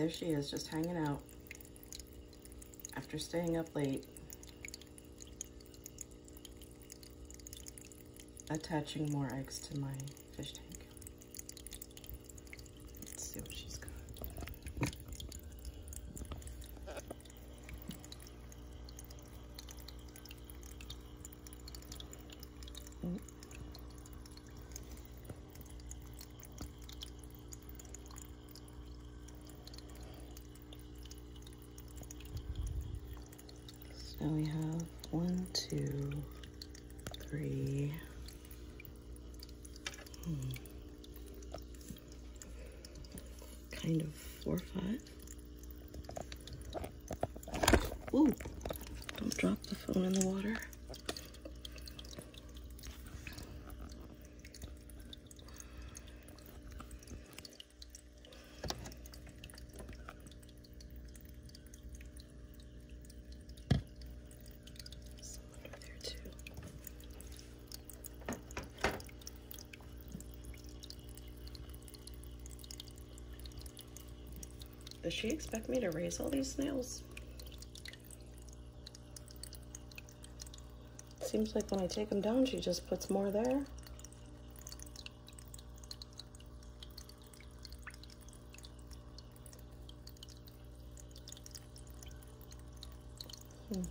there she is, just hanging out after staying up late. Attaching more eggs to my fish tank. Let's see what she's got. Mm. So we have one, two, three. hmm, Kind of four, five. Ooh, don't drop the phone in the water. Does she expect me to raise all these snails? Seems like when I take them down, she just puts more there. Hmm.